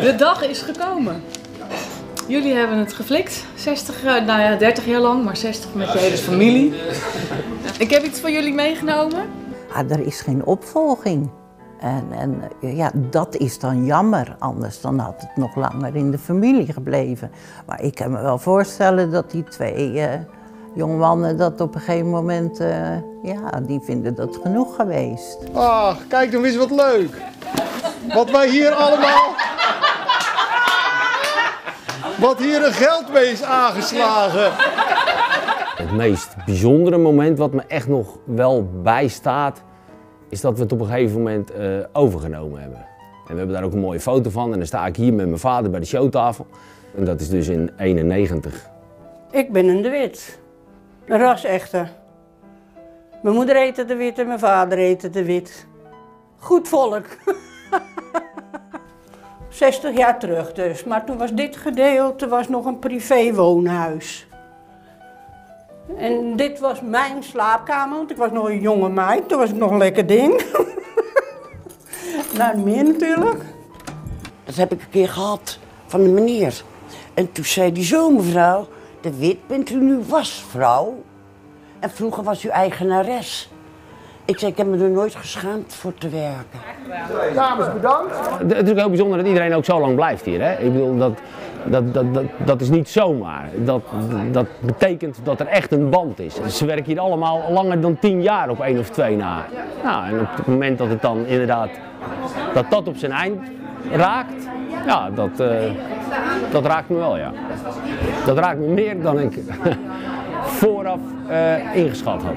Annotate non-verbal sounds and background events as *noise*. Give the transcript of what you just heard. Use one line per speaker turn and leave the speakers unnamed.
De dag is gekomen. Jullie hebben het geflikt. 60, nou ja, 30 jaar lang, maar 60 met je hele familie. Ik heb iets voor jullie meegenomen.
Ah, er is geen opvolging. En, en ja, dat is dan jammer, anders dan had het nog langer in de familie gebleven. Maar ik kan me wel voorstellen dat die twee uh, jongmannen dat op een gegeven moment, uh, ja, die vinden dat genoeg geweest.
Ach, kijk dan eens wat leuk. Wat wij hier allemaal... Wat hier een geld mee is aangeslagen.
Het meest bijzondere moment wat me echt nog wel bijstaat, is dat we het op een gegeven moment uh, overgenomen hebben. En we hebben daar ook een mooie foto van. En dan sta ik hier met mijn vader bij de showtafel. En dat is dus in 91.
Ik ben een de Wit. Een rasechte. Mijn moeder heette de Wit en mijn vader heette de Wit. Goed volk. *laughs* 60 jaar terug dus. Maar toen was dit gedeelte was nog een privé woonhuis. En dit was mijn slaapkamer, want ik was nog een jonge meid. Toen was ik nog een lekker ding. *laughs* nou, meer natuurlijk.
Dat heb ik een keer gehad van de meneer. En toen zei die zo, mevrouw, de wit bent u nu wasvrouw. En vroeger was u eigenares. Ik zei, ik heb me er nooit geschaamd voor te werken.
Dames, bedankt.
Het is natuurlijk heel bijzonder dat iedereen ook zo lang blijft hier. Hè? Ik bedoel, dat, dat, dat, dat, dat is niet zomaar. Dat, dat betekent dat er echt een band is. Ze werken hier allemaal langer dan tien jaar op één of twee na. Nou, en op het moment dat het dan inderdaad dat dat op zijn eind raakt, ja, dat, uh, dat raakt me wel, ja. Dat raakt me meer dan ik *laughs* vooraf uh, ingeschat had.